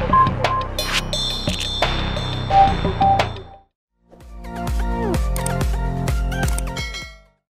you.